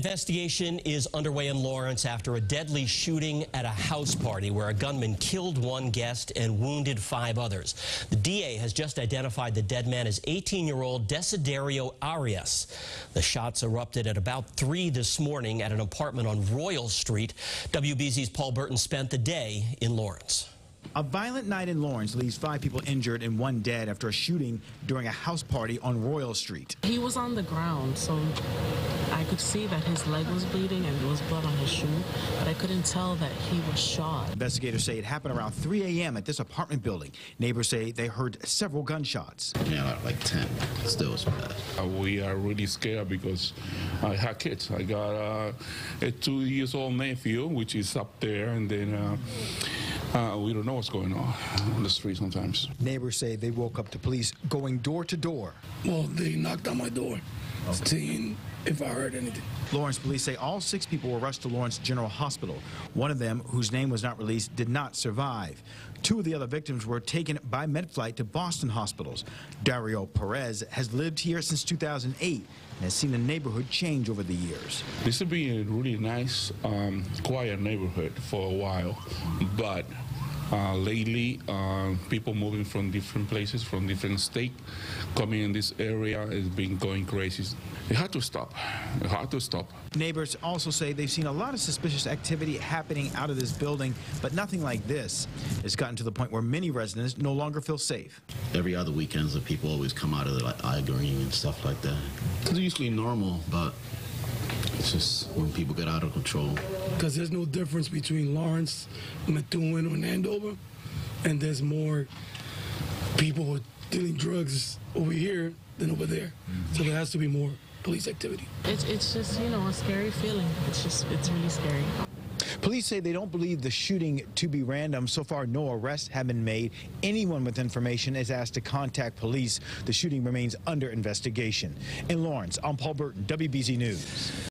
Investigation is underway in Lawrence after a deadly shooting at a house party where a gunman killed one guest and wounded five others. The DA has just identified the dead man as 18-year-old Desiderio Arias. The shots erupted at about 3 this morning at an apartment on Royal Street. WBZ's Paul Burton spent the day in Lawrence. A violent night in Lawrence leaves five people injured and one dead after a shooting during a house party on Royal Street. He was on the ground, so I could see that his leg was bleeding and there was blood on his shoe, but I couldn't tell that he was shot. Investigators say it happened around 3 a.m. at this apartment building. Neighbors say they heard several gunshots. Yeah, like 10. Still was bad. Uh, we are really scared because I have kids. I got uh, a two years old nephew, which is up there, and then uh, uh, we don't know what's going on on the street sometimes. Neighbors say they woke up to police going door to door. Well, they knocked on my door, seeing if I heard anything. Lawrence police say all six people were rushed to Lawrence General Hospital. One of them, whose name was not released, did not survive. Two of the other victims were taken by MedFlight to Boston hospitals. Dario Perez has lived here since 2008 and has seen the neighborhood change over the years. This has been a really nice, um, quiet neighborhood for a while, but uh, lately, uh, people moving from different places, from different states, coming in this area has been going crazy. It had to stop. It had to stop. Neighbors also say they've seen a lot of suspicious activity happening out of this building, but nothing like this. It's gotten to the point where many residents no longer feel safe. Every other weekends, the people always come out of the like arguing and stuff like that. It's usually normal, but it's just when people get out of control. Because there's no difference between Lawrence, Methuen, and Andover, and there's more people dealing drugs over here than over there. Mm. So there has to be more police activity. It's, it's just, you know, a scary feeling. It's just, it's really scary. Police say they don't believe the shooting to be random. So far, no arrests have been made. Anyone with information is asked to contact police. The shooting remains under investigation. In Lawrence, I'm Paul Burton, WBZ News.